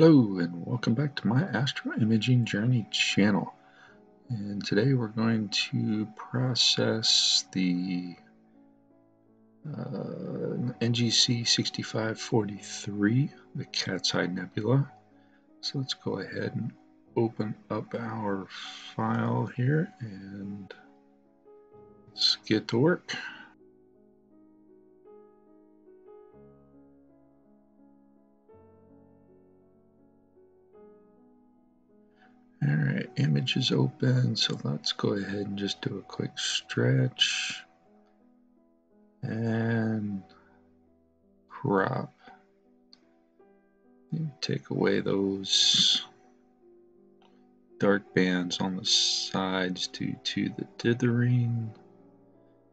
Hello and welcome back to my Astro Imaging Journey channel. And today we're going to process the uh, NGC 6543, the Cat's Eye Nebula. So let's go ahead and open up our file here and let's get to work. All right, image is open, so let's go ahead and just do a quick stretch and crop. take away those dark bands on the sides due to the dithering.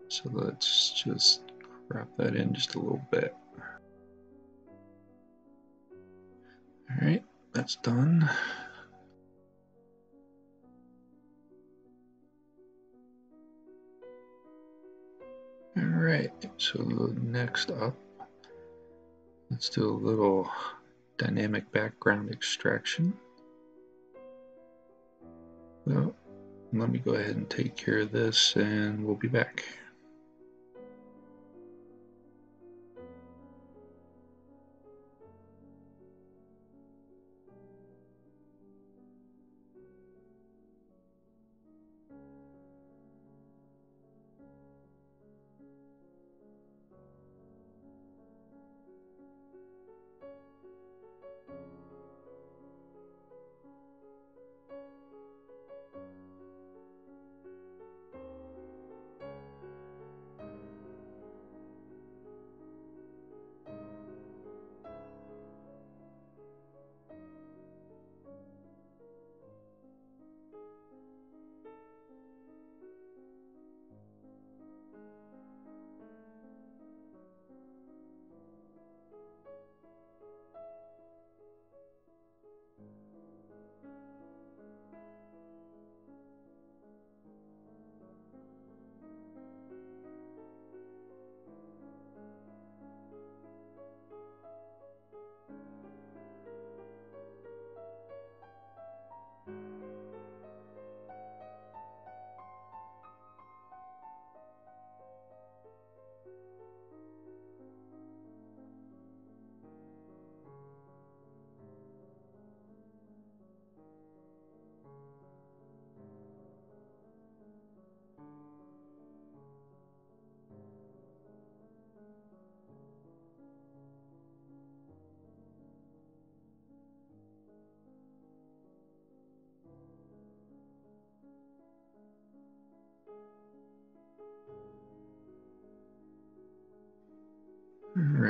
So let's just crop that in just a little bit. All right, that's done. Alright, so next up, let's do a little dynamic background extraction. Well, let me go ahead and take care of this and we'll be back.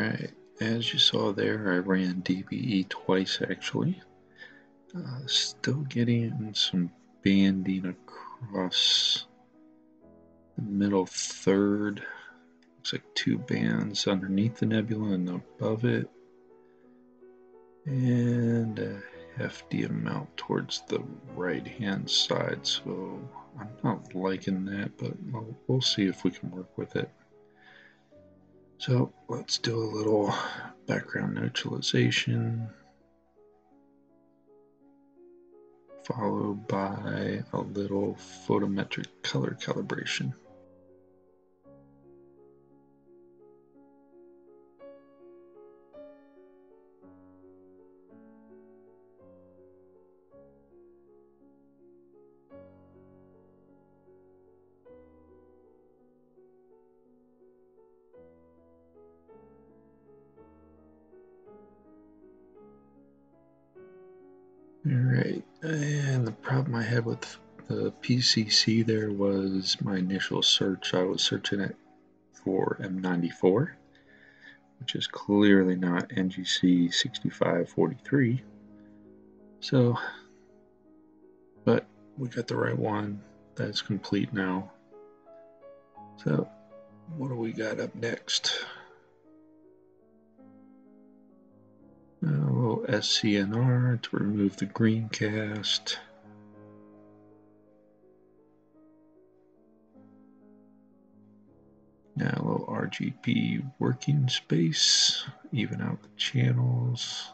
Right, as you saw there, I ran DBE twice actually. Uh, still getting some banding across the middle third. Looks like two bands underneath the nebula and above it. And a hefty amount towards the right hand side, so I'm not liking that, but we'll, we'll see if we can work with it. So let's do a little background neutralization, followed by a little photometric color calibration. I had with the PCC there was my initial search. I was searching it for M94, which is clearly not NGC 6543. So, but we got the right one. That's complete now. So, what do we got up next? Uh, a little SCNR to remove the green cast. Now a little RGB working space, even out the channels.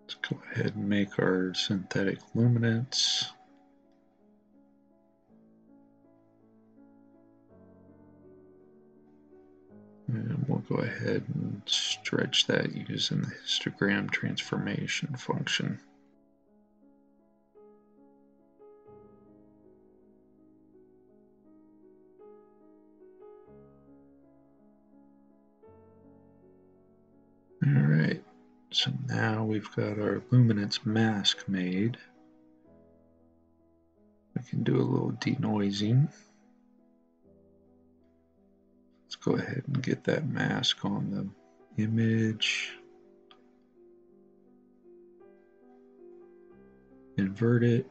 Let's go ahead and make our synthetic luminance. And we'll go ahead and stretch that using the histogram transformation function. All right, so now we've got our luminance mask made. We can do a little denoising. Go ahead and get that mask on the image. Invert it.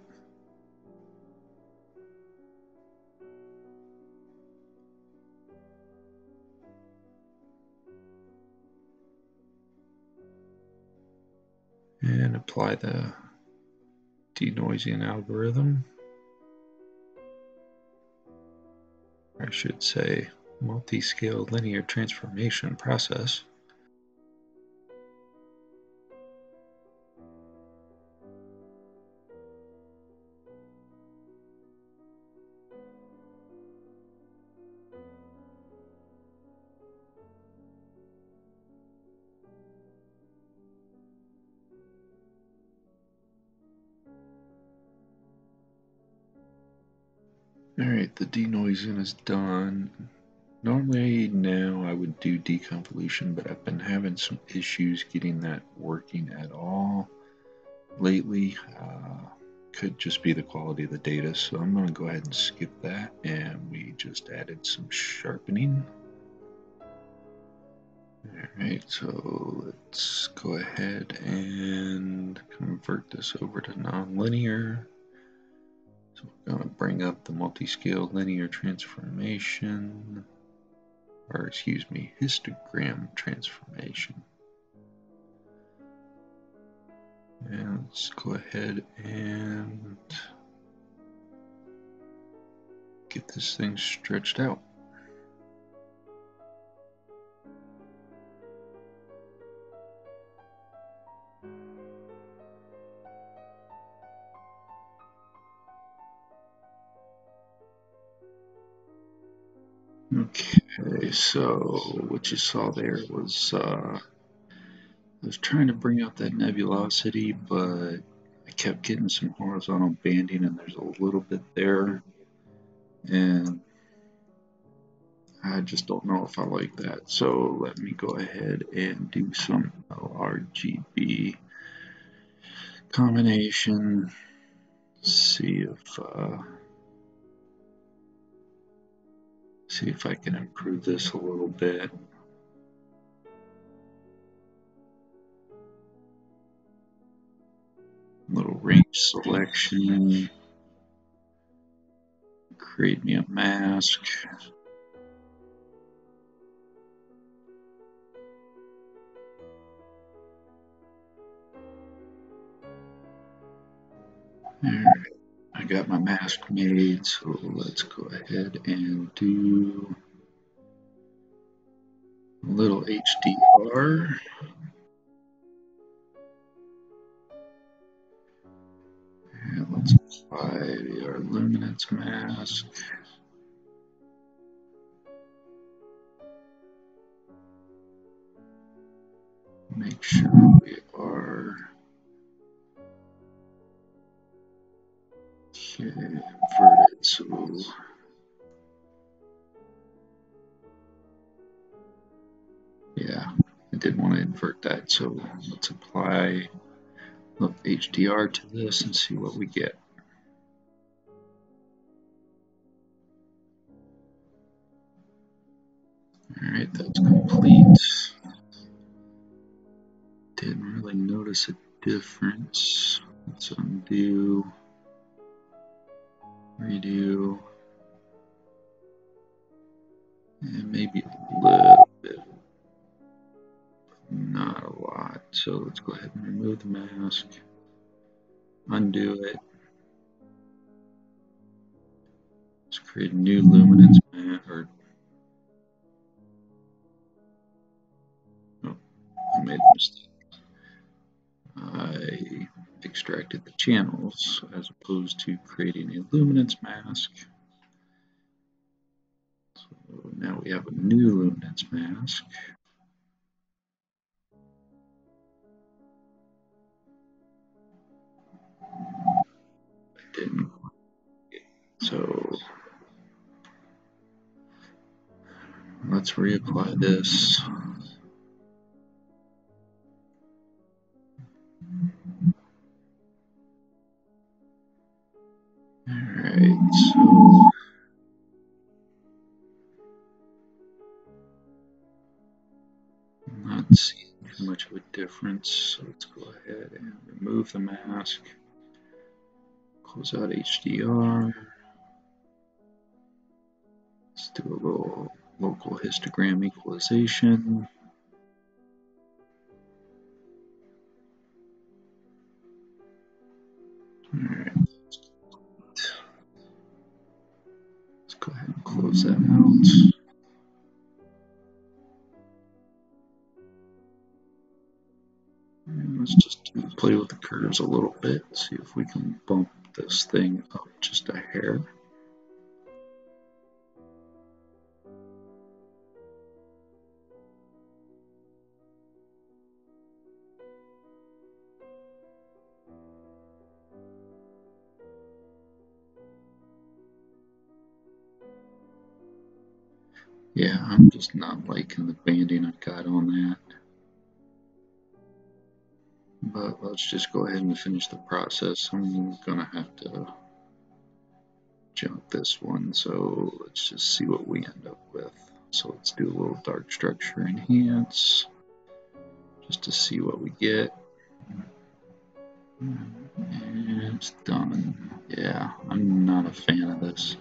And apply the denoising algorithm. I should say multi-scale linear transformation process. All right, the denoising is done. Normally now I would do deconvolution, but I've been having some issues getting that working at all lately. Uh, could just be the quality of the data, so I'm going to go ahead and skip that, and we just added some sharpening. Alright, so let's go ahead and convert this over to nonlinear. So we're going to bring up the multi-scale linear transformation or excuse me, histogram transformation. And let's go ahead and get this thing stretched out. Okay, so what you saw there was uh, I was trying to bring out that nebulosity, but I kept getting some horizontal banding, and there's a little bit there, and I just don't know if I like that. So let me go ahead and do some RGB combination. See if. Uh, see if I can improve this a little bit. Little range selection. Create me a mask. All right. Got my mask made, so let's go ahead and do a little HDR. And let's apply our luminance mask. Make sure we invert that, so let's apply HDR to this and see what we get. All right, that's complete. Didn't really notice a difference. Let's undo redo, and maybe a little not a lot. So let's go ahead and remove the mask, undo it. Let's create a new luminance mask, or oh, I made a mistake. I extracted the channels as opposed to creating a luminance mask. So now we have a new luminance mask. So let's reapply this. Alright, so I'm not seeing much of a difference, so let's go ahead and remove the mask, close out HDR, let's do a little local histogram equalization. Alright, Let's go ahead and close that out. Let's just play with the curves a little bit, see if we can bump this thing up just a hair. Yeah, I'm just not liking the banding I've got on that. But let's just go ahead and finish the process. I'm gonna have to junk this one, so let's just see what we end up with. So let's do a little dark structure enhance, just to see what we get. And it's done. Yeah, I'm not a fan of this.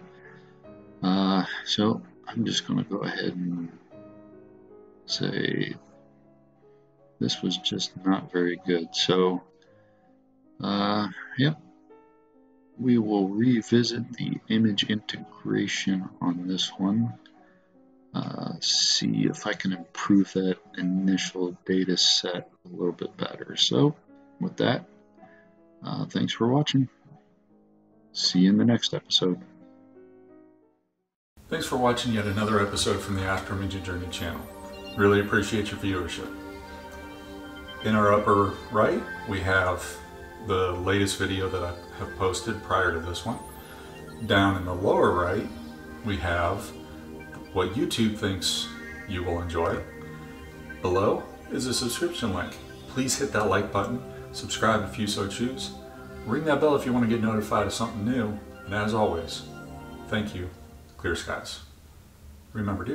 Uh, so I'm just to go ahead and say this was just not very good. So, uh, yep, we will revisit the image integration on this one. Uh, see if I can improve that initial data set a little bit better. So, with that, uh, thanks for watching. See you in the next episode. Thanks for watching yet another episode from the Astroimaging Journey channel. Really appreciate your viewership. In our upper right, we have the latest video that I have posted prior to this one. Down in the lower right, we have what YouTube thinks you will enjoy. Below is a subscription link. Please hit that like button, subscribe if you so choose, ring that bell if you want to get notified of something new, and as always, thank you clear skies. Remember to